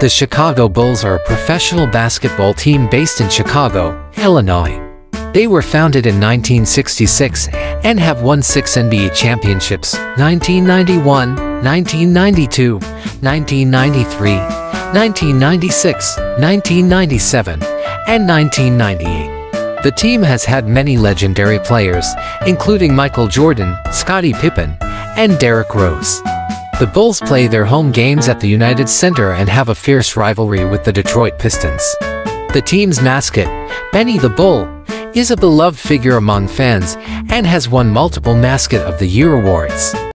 The Chicago Bulls are a professional basketball team based in Chicago, Illinois. They were founded in 1966 and have won six NBA championships 1991, 1992, 1993, 1996, 1997, and 1998. The team has had many legendary players, including Michael Jordan, Scottie Pippen, and Derrick Rose. The Bulls play their home games at the United Center and have a fierce rivalry with the Detroit Pistons. The team's mascot, Benny the Bull, is a beloved figure among fans and has won multiple Mascot of the Year awards.